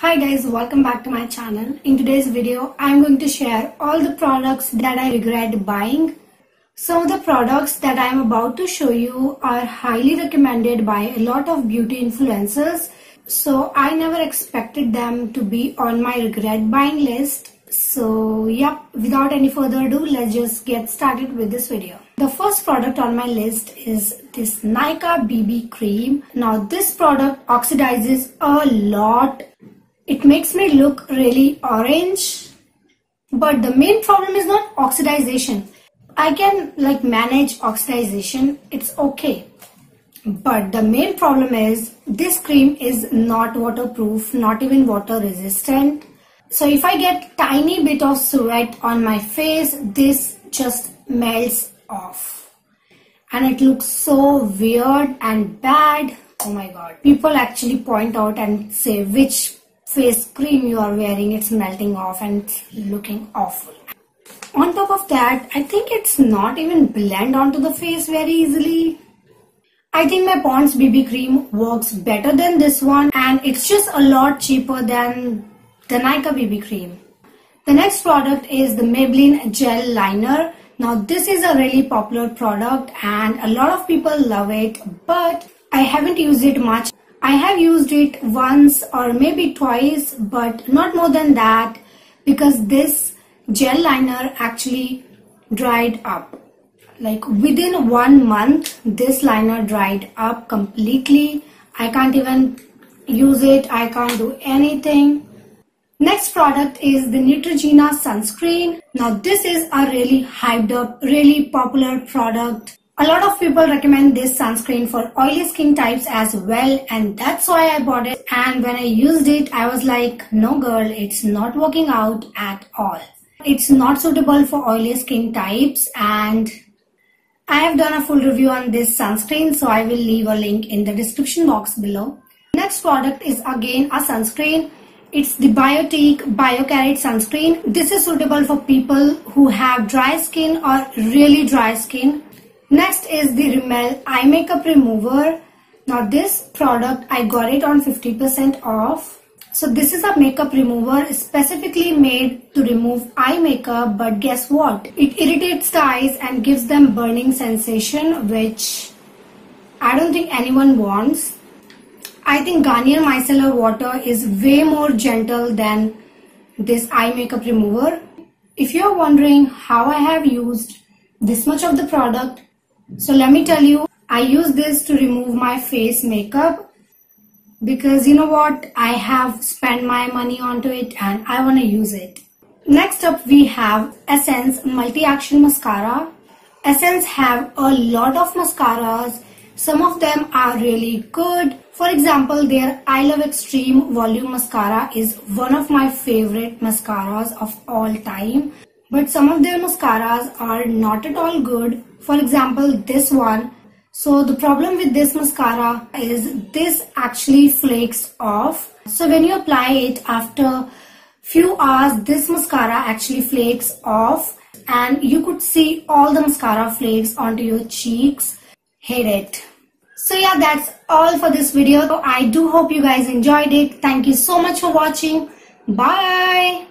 Hi guys, welcome back to my channel. In today's video, I'm going to share all the products that I regret buying. Some of the products that I'm about to show you are highly recommended by a lot of beauty influencers. So I never expected them to be on my regret buying list. So yep, without any further ado, let's just get started with this video. The first product on my list is this Nykaa BB cream. Now this product oxidizes a lot it makes me look really orange. But the main problem is not oxidization. I can like manage oxidization. It's okay. But the main problem is this cream is not waterproof, not even water resistant. So if I get tiny bit of sweat on my face, this just melts off. And it looks so weird and bad. Oh my god. People actually point out and say which face cream you are wearing it's melting off and looking awful on top of that i think it's not even blend onto the face very easily I think my Pond's BB cream works better than this one and it's just a lot cheaper than the Nykaa BB cream. The next product is the Maybelline Gel Liner. Now this is a really popular product and a lot of people love it but I haven't used it much I have used it once or maybe twice but not more than that because this gel liner actually dried up. Like within one month this liner dried up completely. I can't even use it. I can't do anything. Next product is the Neutrogena sunscreen. Now this is a really hyped up, really popular product a lot of people recommend this sunscreen for oily skin types as well and that's why I bought it and when I used it I was like no girl it's not working out at all. It's not suitable for oily skin types and I have done a full review on this sunscreen so I will leave a link in the description box below. Next product is again a sunscreen. It's the Biotique Bio Carrot sunscreen. This is suitable for people who have dry skin or really dry skin Next is the Rimmel eye makeup remover. Now this product I got it on 50% off. So this is a makeup remover specifically made to remove eye makeup but guess what? It irritates the eyes and gives them burning sensation which I don't think anyone wants. I think Garnier Micellar Water is way more gentle than this eye makeup remover. If you're wondering how I have used this much of the product, so let me tell you, I use this to remove my face makeup because you know what, I have spent my money onto it and I want to use it. Next up we have Essence Multi-Action Mascara. Essence have a lot of mascaras. Some of them are really good. For example, their I Love Extreme Volume Mascara is one of my favorite mascaras of all time. But some of their mascaras are not at all good for example, this one. So the problem with this mascara is this actually flakes off. So when you apply it after few hours, this mascara actually flakes off and you could see all the mascara flakes onto your cheeks. Hate it. So yeah, that's all for this video. I do hope you guys enjoyed it. Thank you so much for watching. Bye.